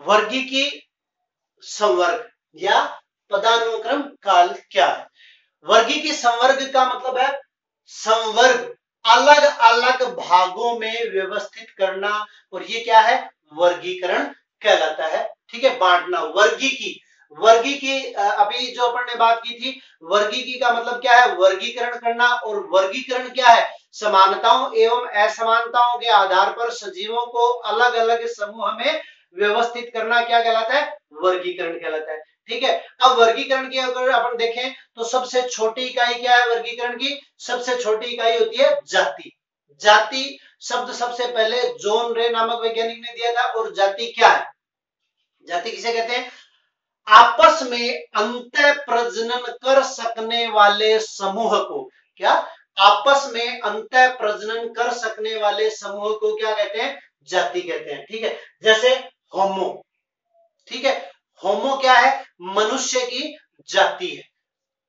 वर्गीकी संवर्ग या पदानुक्रम काल क्या है? वर्गीकी संवर्ग का मतलब है संवर्ग, अलग अलग भागों में व्यवस्थित करना, और ये क्या है? वर्गीकरण कहलाता है। ठीक है, बांटना, वर्गी की वर्गी की अभी जो अपन ने बात की थी वर्गीकी का मतलब क्या है? वर्गीकरण करना, और वर्गीकरण क्या है? समानताओं एवं असमानताओं के आधार पर सजीवों को अलग अलग समूह में व्यवस्थित करना क्या कहलाता है? वर्गीकरण कहलाता है। ठीक है? अब वर्गीकरण की अगर अपन देखें तो सबसे छोटी इकाई क्या है वर्गीकरण की? सबसे छोटी इकाई होती है जाति। जाति शब्द सबसे पहले जोन रे नामक वैज्ञानिक ने दिया था, और जाति क्या है? जाति किसे कहते हैं? आपस में अंत प्रजनन कर सकने वाले समूह को। क्या? आपस में अंत प्रजनन कर सकने वाले समूह को क्या कहते हैं? जाति कहते हैं। ठीक है? जैसे होमो ठीक है होमो क्या है मनुष्य की जाति है।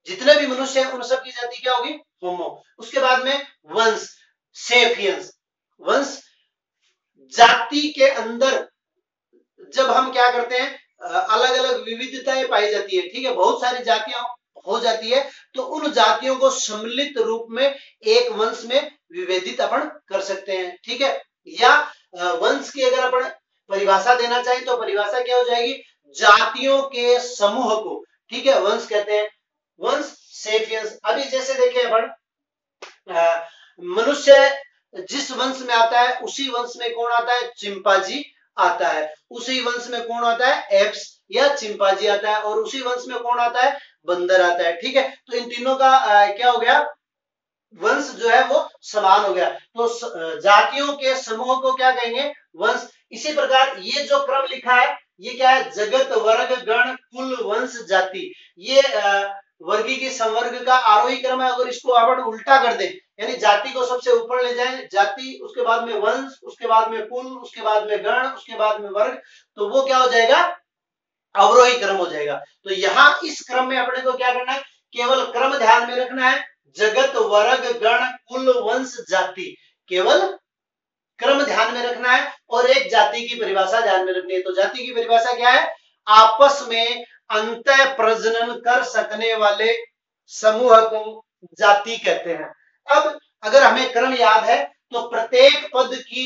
जितने भी मनुष्य हैं, उन सब की जाति क्या होगी? होमो। उसके बाद में वंश सेफियंस वंश जाति के अंदर जब हम क्या करते हैं अलग अलग विविधताएँ पाई जाती है, ठीक है? बहुत सारी जातियाँ हो जाती है तो उन जातियों को सम्मिलित रूप में एक वंश में विभेदित अपन कर सकते हैं, ठीक है? या वंश की अगर अपन परिभाषा देना चाहें तो परिभाषा क्या हो जाएगी? जातियों के समूह को। ठीक है वंश कहते हैं। वंश सेफियंस अभी जैसे देखे अपन मनुष्य जिस वंश में आता है उसी वंश में कौन आता है? चिंपाजी आता है। उसी वंश में कौन आता है? एप्स या चिंपाजी आता है। और उसी वंश में कौन आता है? बंदर आता है। ठीक है तो इन तीनों का आ, क्या हो गया? वंश जो है वो समान हो गया। तो जातियों के समूह को क्या कहेंगे? वंश। इसी प्रकार ये जो क्रम लिखा है ये क्या है? जगत, वर्ग, गण, कुल, वंश, जाति। ये वर्गी की संवर्ग का आरोही क्रम है, अगर इसको अपन उल्टा कर दे, यानी जाति को सबसे ऊपर ले जाए, जाति, उसके बाद में वंश, उसके बाद में कुल, उसके बाद में गण, उसके बाद में वर्ग तो वो क्या हो जाएगा? अवरोही क्रम हो जाएगा। तो यहाँ इस क्रम में अपने को क्या करना है? केवल क्रम ध्यान में रखना है। जगत, वर्ग, गण, कुल, वंश, जाति। केवल क्रम ध्यान में रखना है और एक जाति की परिभाषा ध्यान में रखनी है। तो जाति की परिभाषा क्या है? आपस में अंत प्रजनन कर सकने वाले समूह को जाति कहते हैं। अब अगर हमें क्रम याद है तो प्रत्येक पद की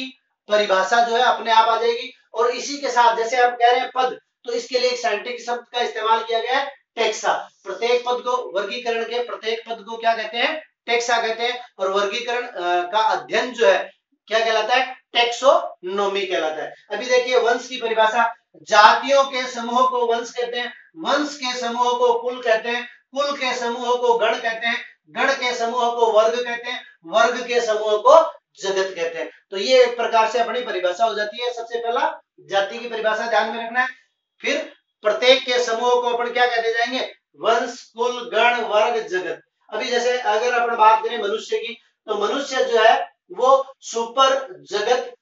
परिभाषा जो है अपने आप आ जाएगी। और इसी के साथ, जैसे हम कह रहे हैं पद तो इसके लिए एक साइंटिफिक शब्द का इस्तेमाल किया गया है टेक्सा प्रत्येक पद को वर्गीकरण के, प्रत्येक पद को क्या कहते हैं? टेक्सा कहते हैं। और वर्गीकरण का अध्ययन जो है क्या कहलाता है? टेक्सोनोमी कहलाता है। अभी देखिए, वंश की परिभाषा, जातियों के समूह को वंश कहते हैं, वंश के समूह को कुल कहते हैं, कुल के समूह को गण कहते हैं, गण के समूह को वर्ग कहते हैं, वर्ग के समूह को जगत कहते हैं। तो ये एक प्रकार से अपनी परिभाषा हो जाती है। सबसे पहला, जाति की परिभाषा ध्यान में रखना है। फिर प्रत्येक के समूह को अपन क्या कहते जाएँगे? वंश, कुल, गण, वर्ग, जगत। अभी जैसे अगर अपन बात करें मनुष्य की तो मनुष्य जो है वो सुपर जगत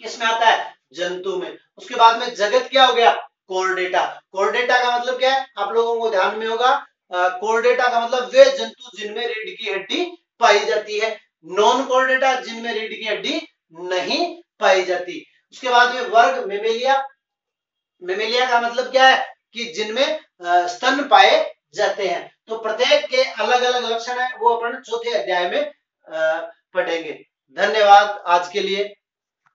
किसमें आता है? जंतु में। उसके बाद में जगत क्या हो गया? कोरडेटा कोरडेटा का मतलब क्या है? आप लोगों को ध्यान में होगा कोरडेटा का मतलब वे जंतु जिनमें रीढ़ की हड्डी पाई जाती है। नॉन कोरडेटा जिनमें रीढ़ की हड्डी नहीं पाई जाती। उसके बाद में वर्ग, मेमेलिया। मेमेलिया का मतलब क्या है? कि जिनमें स्तन पाए जाते हैं। तो प्रत्येक के अलग अलग लक्षण है, वो अपन चौथे अध्याय में पढ़ेंगे धन्यवाद आज के लिए।